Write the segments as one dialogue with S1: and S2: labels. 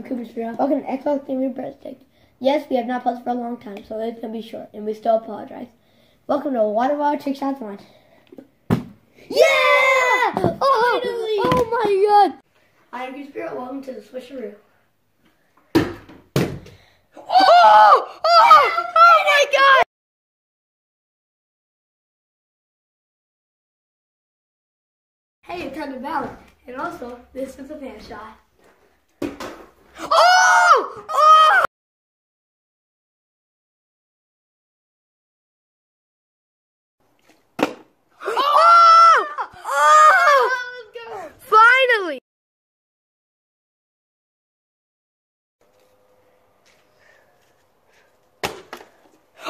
S1: I'm Cooper Spiro. Welcome to Xbox Gaming Breadstick. Yes, we have not posted for a long time, so it's going to be short, and we still apologize. Welcome to Water Water Trick Shots 1. Yeah! Oh,
S2: Finally!
S1: oh my god! I am Cooper Spiro. Welcome to the Swisheroo.
S2: Oh! Oh! Oh my god!
S1: Hey, it's time to balance. And also, this is a fan shot.
S2: Oh! Oh! Oh! Oh! Finally!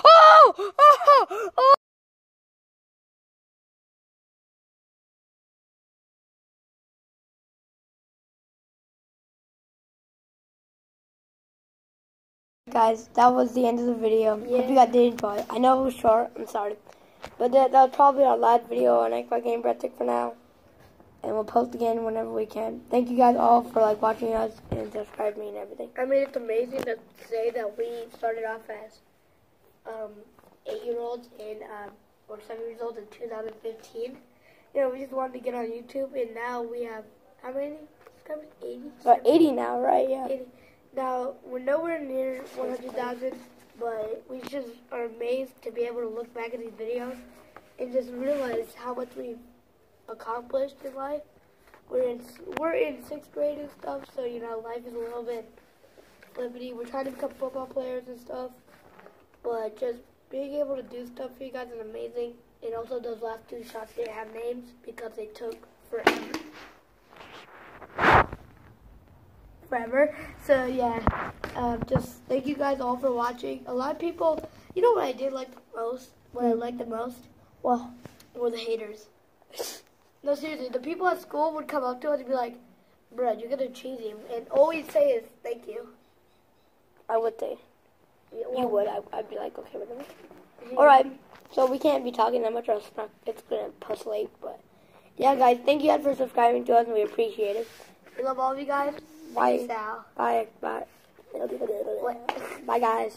S2: Oh! Oh! Oh!
S1: Guys, that was the end of the video. Hope you guys did enjoy it. I know it was short. I'm sorry. But that, that was probably our last video on Xbox Gaming Breadstick for now. And we'll post again whenever we can. Thank you guys all for like watching us and subscribing and everything.
S2: I mean, it's amazing to say that we started off as um, eight-year-olds and um, or seven years old in 2015. You know, we just wanted to get on YouTube, and now we have how many subscribers? 80.
S1: But 80 now, right? Yeah.
S2: 80. Now we're nowhere near 100,000, but we just are amazed to be able to look back at these videos and just realize how much we've accomplished in life. We're in we're in sixth grade and stuff, so you know life is a little bit flippity. We're trying to become football players and stuff, but just being able to do stuff for you guys is amazing. And also those last two shots didn't have names because they took forever. Forever. So yeah, um, just thank you guys all for watching. A lot of people, you know what I did like the most? What I liked the most?
S1: Well,
S2: were the haters. No, seriously, the people at school would come up to us and be like, "Bruh, you're gonna cheese him," and all we'd say is, "Thank you."
S1: I would say.
S2: Yeah,
S1: You would. I, I'd be like, okay with it.
S2: yeah.
S1: Alright, so we can't be talking that much or else it's, not, it's gonna post late, but yeah guys, thank you guys for subscribing to us and we appreciate it.
S2: We love all of you guys.
S1: Bye.
S2: Out.
S1: Bye, bye. Bye guys.